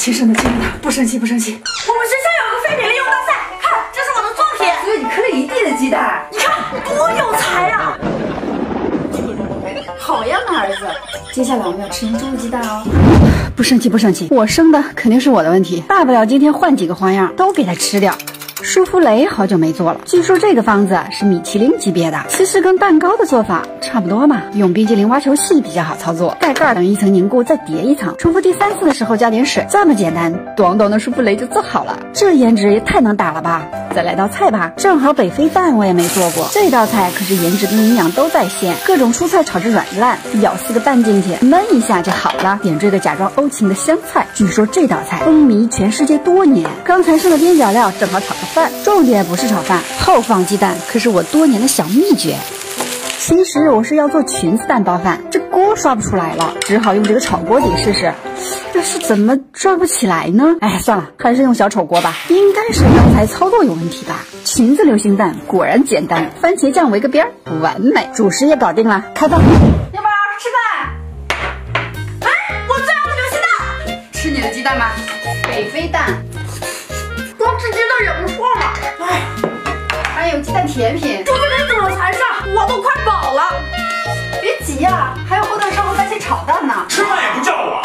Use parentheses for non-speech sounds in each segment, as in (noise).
亲生的，亲生的，不生气，不生气。我们学校有个废品利用大赛，看，这是我的作品。所以你磕了一地的鸡蛋，你看多有才啊！好样的，儿子！接下来我们要吃您种的鸡蛋哦。不生气，不生气，我生的肯定是我的问题，大不了今天换几个花样，都给它吃掉。舒芙蕾好久没做了，据说这个方子是米其林级别的，其实跟蛋糕的做法差不多嘛。用冰激凌挖球器比较好操作，盖盖等一层凝固，再叠一层，重复第三次的时候加点水，这么简单，短短的舒芙蕾就做好了。这颜值也太能打了吧！再来道菜吧，正好北非饭我也没做过，这道菜可是颜值跟营养都在线，各种蔬菜炒至软烂，舀四个蛋进去焖一下就好了，点缀个假装欧芹的香菜。据说这道菜风靡全世界多年，刚才剩的边角料正好炒个饭，重点不是炒饭，后放鸡蛋可是我多年的小秘诀。其实我是要做裙子蛋包饭，这锅刷不出来了，只好用这个炒锅底试试。但是怎么转不起来呢？哎，算了，还是用小丑锅吧。应该是刚才操作有问题吧。裙子流心蛋果然简单，番茄酱围个边儿，完美。主食也搞定了，开饭。要不要吃饭？哎，我最爱的流心蛋，吃你的鸡蛋吧，北非蛋。光吃鸡蛋也不错嘛。哎，还有鸡蛋甜品。除非你煮了才上，我都快饱了。别急呀，还有后段烧和番茄炒蛋呢。吃饭也不叫我。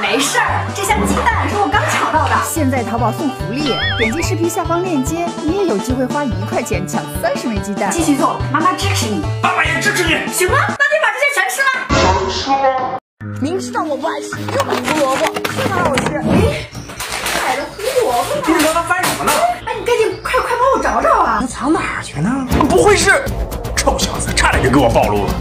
没事儿，这箱鸡蛋是我刚抢到的。现在淘宝送福利，点击视频下方链接，你也有机会花一块钱抢三十枚鸡蛋。继续做，妈妈支持你，爸爸也支持你。行吗，那。明知道我不爱吃，又买胡萝卜，这么好吃。哎，买了胡萝卜你说他翻什么呢？哎，你赶紧快快帮我找找啊！他藏哪儿去呢？不会是……臭小子，差点就给我暴露了。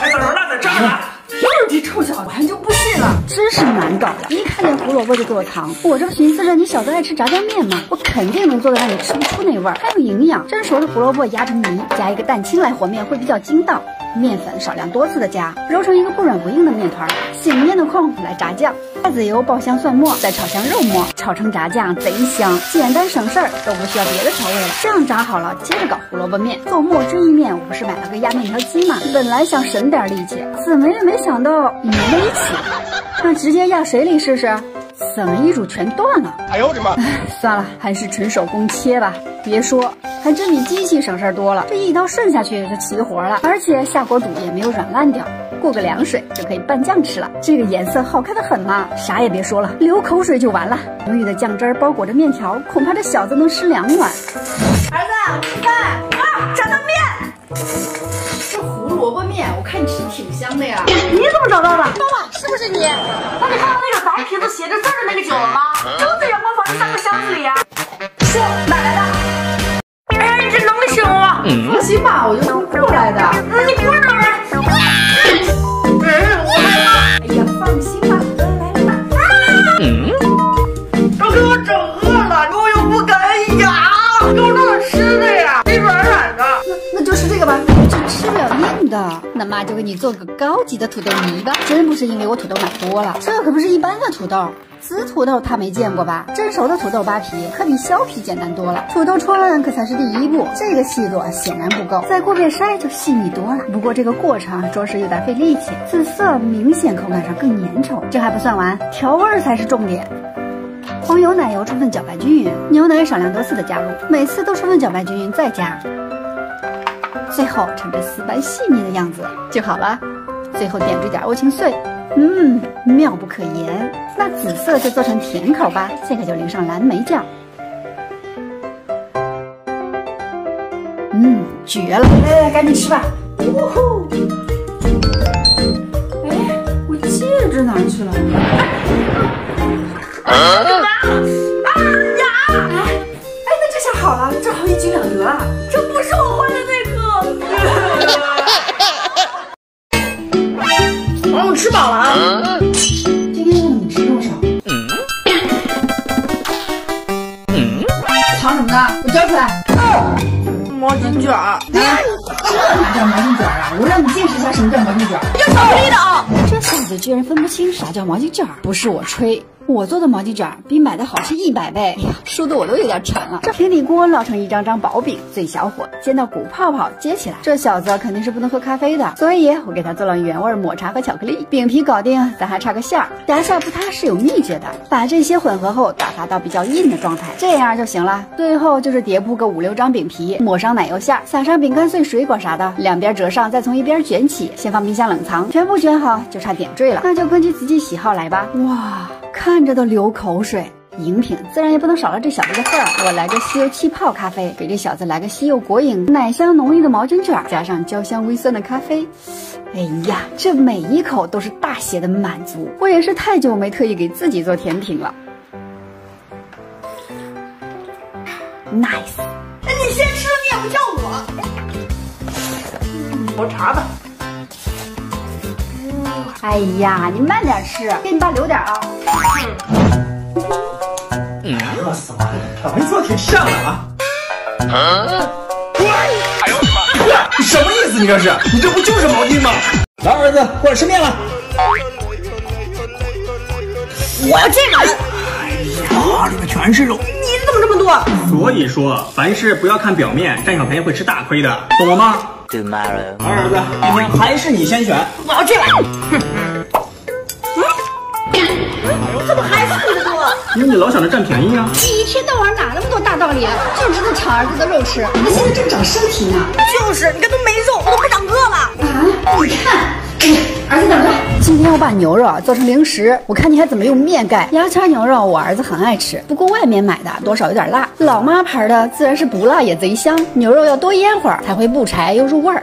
哎，怎么呢在这儿呢。又是这臭小子，我还就不信了，真是难搞的。一看看见胡萝卜就给我藏，我这不寻思着你小子爱吃炸酱面吗？我肯定能做的让你吃不出那味儿，还有营养。蒸熟的胡萝卜压成泥，加一个蛋清来和面会比较筋道。面粉少量多次的加，揉成一个不软不硬的面团。醒面的空来炸酱，菜籽油爆香蒜末，再炒香肉末，炒成炸酱贼香，简单省事儿，都不需要别的调味了。酱炸好了，接着搞胡萝卜面。做墨汁意面，我不是买了个压面条机吗？本来想省点力气，怎么也没想到粘在一起。那直接压水里试试，怎么一煮全断了？哎呦我的妈！算了，还是纯手工切吧。别说，还真比机器省事儿多了。这一刀顺下去就齐活了，而且下锅煮也没有软烂掉，过个凉水就可以拌酱吃了。这个颜色好看的很嘛，啥也别说了，流口水就完了。浓郁的酱汁儿包裹着面条，恐怕这小子能吃两碗。儿子，吃饭啊！炸酱面。这胡萝卜面，我看你吃挺香的呀。你怎么找到的？妈妈，是不是你？那你看到那个白瓶子写着字儿的那个酒了吗？的。那妈就给你做个高级的土豆泥吧。真不是因为我土豆买多了，这可不是一般的土豆。紫土豆他没见过吧？蒸熟的土豆扒皮可比削皮简单多了，土豆戳烂可才是第一步，这个细度显然不够，再过遍筛就细腻多了。不过这个过程着实有点费力气，紫色明显口感上更粘稠。这还不算完，调味儿才是重点。黄油、奶油充分搅拌均匀，牛奶少量多次的加入，每次都充分搅拌均匀再加，最后成这丝般细腻的样子就好了。最后点缀点欧芹碎。嗯，妙不可言。那紫色就做成甜口吧，这个就淋上蓝莓酱。嗯，绝了！来来来，赶紧吃吧。呜呼！哎，我戒指哪去了？啊啊居然分不清啥叫毛巾卷儿，不是我吹，我做的毛巾卷比买的好吃一百倍。哎呀，说的我都有点馋了。这平底锅烙成一张张薄饼，最小火煎到鼓泡泡，接起来。这小子肯定是不能喝咖啡的，所以我给他做了原味抹茶和巧克力。饼皮搞定，咱还差个馅儿。夹馅不塌是有秘诀的，把这些混合后打发到比较硬的状态，这样就行了。最后就是叠铺个五六张饼皮，抹上奶油馅，撒上饼干碎、水果啥的，两边折上，再从一边卷起，先放冰箱冷藏。全部卷好，就差点缀了，那就根据自己喜好来吧。哇，看着都流口水。饮品自然也不能少了这小子的份儿，我来个西柚气泡咖啡，给这小子来个西柚果饮，奶香浓郁的毛巾卷，加上焦香微酸的咖啡。哎呀，这每一口都是大写的满足。我也是太久没特意给自己做甜品了。Nice，你先吃，你也不叫我。我查吧。哎呀，你慢点吃，给你爸留点啊。饿死我了，我跟你做的挺像的啊。哎呦我的妈！你什么意思？你这是？你这不就是毛巾吗？来，儿子，过来吃面了。我要这个。哎呀，里面全是肉。你怎么这么多？所以说，凡事不要看表面，占小便宜会吃大亏的，懂了吗？Tomorrow。来，儿子，今天还是你先选。我要这个。嗯，怎么还是你的多？因为你老想着占便宜啊。你一天到晚哪那么多大道理，就知道抢儿子的肉吃。他现在正长身体呢。就是，你看都没肉，我都快长个了。啊，你看，哎呀儿子等着。今天我把牛肉啊做成零食，我看你还怎么用面盖。牙签牛肉我儿子很爱吃，不过外面买的多少有点辣。老妈牌的自然是不辣也贼香，牛肉要多腌会儿才会不柴又入味儿。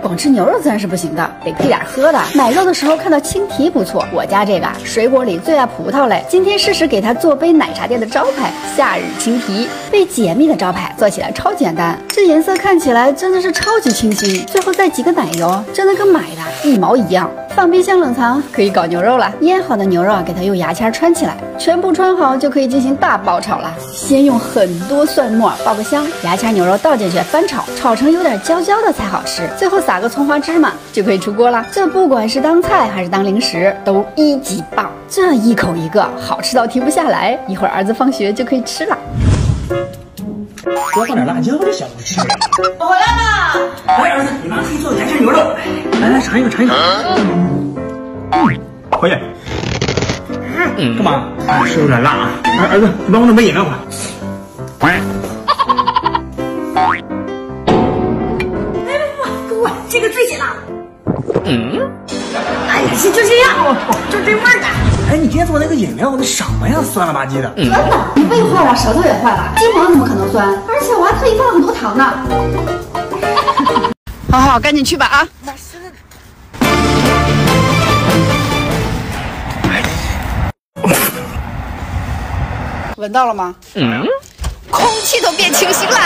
光吃牛肉自然是不行的，得配点喝的。买肉的时候看到青提不错，我家这个水果里最爱葡萄嘞。今天试试给他做杯奶茶店的招牌夏日青提，被解密的招牌做起来超简单，这颜色看起来真的是超级清新。最后再挤个奶油，真的跟买的一毛一样。放冰箱冷藏可以搞牛肉了。腌好的牛肉啊，给它用牙签穿起来，全部穿好就可以进行大爆炒了。先用很多蒜末爆个香，牙签牛肉倒进去翻炒，炒成有点焦焦的才好吃。最后撒个葱花芝麻就可以出锅了。这不管是当菜还是当零食，都一级棒。这一口一个，好吃到停不下来。一会儿儿子放学就可以吃了。多放点辣椒，这小子吃。我回来了。来，儿子，你妈给你做的牙签牛肉，来来尝一个，尝一个。嗯，回去。嗯，干嘛？是有点辣啊。儿儿子，你帮我准备饮料吧。哎不不，这个最解辣。嗯。哎呀，行就这样，就这味。哎，你今天做那个饮料，那什么呀？酸了吧唧的。酸的，你胃坏了，舌头也坏了，金黄怎么可能酸？而且我还特意放了很多糖呢。(laughs) 好好，赶紧去吧啊！闻到了吗？嗯，空气都变清新了。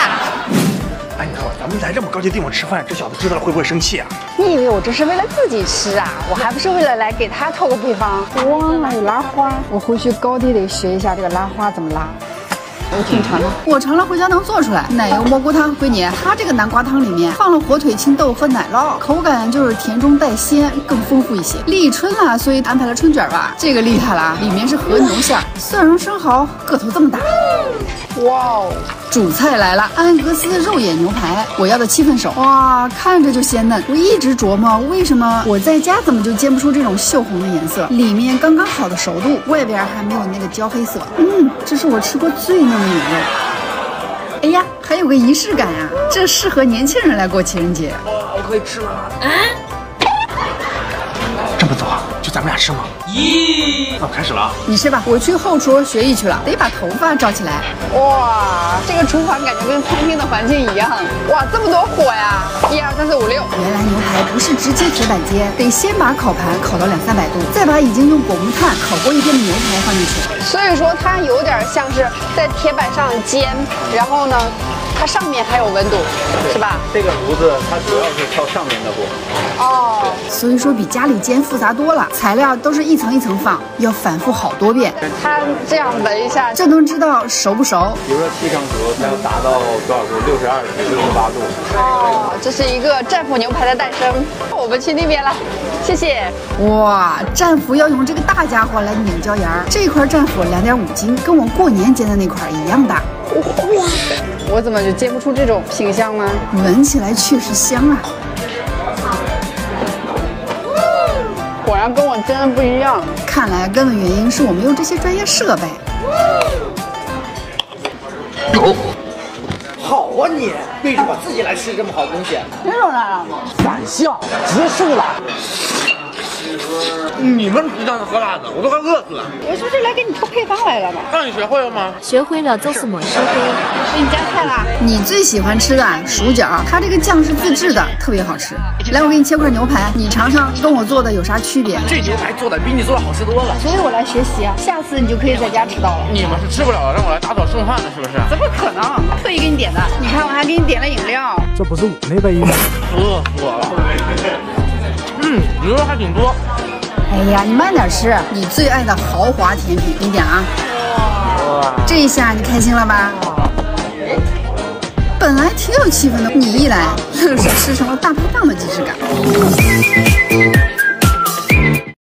哎，你说咱们来这么高级地方吃饭，这小子知道了会不会生气啊？你以为我这是为了自己吃啊？我还不是为了来给他套个配方。哇，有拉花，我回去高低得学一下这个拉花怎么拉。我挺馋的，我尝了回家能做出来。奶油蘑菇汤，闺女，它这个南瓜汤里面放了火腿、青豆和奶酪，口感就是甜中带鲜，更丰富一些。立春了，所以安排了春卷吧，这个厉害了，里面是和牛馅，蒜蓉生蚝，个头这么大。哇哦！主菜来了，安格斯肉眼牛排，我要的七分熟。哇，看着就鲜嫩。我一直琢磨，为什么我在家怎么就煎不出这种锈红的颜色？里面刚刚好的熟度，外边还没有那个焦黑色。嗯，这是我吃过最嫩的牛肉。哎呀，还有个仪式感啊，这适合年轻人来过情人节。哇，我可以吃了。啊？这么早啊？就咱们俩吃吗？咦，那我开始了啊！你吃吧，我去后厨学艺去了，得把头发罩起来。哇，这个厨房感觉跟餐厅的环境一样。哇，这么多火呀！一二三四五六。原来牛排不是直接铁板煎，得先把烤盘烤到两三百度，再把已经用果木炭烤过一遍的牛排放进去。所以说它有点像是在铁板上煎，然后呢，它上面还有温度，是吧？这个炉子它主要是靠上面的火。哦，所以说比家里煎复杂多了，材料都是一层一层放，要反复好多遍。它这样闻一下就能知道熟不熟。比如说七成熟，它要达到多少度？六十二度、六十八度。哦，这是一个战斧牛排的诞生。我们去那边了，谢谢。哇，战斧要用这个大家伙来拧椒盐儿，这块战斧两点五斤，跟我过年煎的那块一样大。哇，我怎么就煎不出这种品相呢？闻起来确实香啊。果然跟我煎的不一样。看来根本原因是我们用这些专业设备。有。好啊你，为什么自己来吃这么好东西？听出来了，反向结束了。你们不让他喝辣的，我都快饿死了。我就是来给你偷配方来了嘛。那你学会了吗？学会了，就是抹收杯。给你加菜啦。你最喜欢吃的薯角，它这个酱是自制的，特别好吃。来，我给你切块牛排，你尝尝，跟我做的有啥区别？这牛排做的比你做的好吃多了。所以我来学习啊，下次你就可以在家吃到了。你们是吃不了了，让我来打扫剩饭的，是不是？怎么可能？特意给你点的。你看，我还给你点了饮料。这不是我那杯吗？(laughs) 饿死我了。嗯，牛肉还挺多。哎呀，你慢点吃，你最爱的豪华甜品，给你点啊！哇，这一下你开心了吧？本来挺有气氛的，你一来，愣 (laughs) 是吃成了大排档的即视感。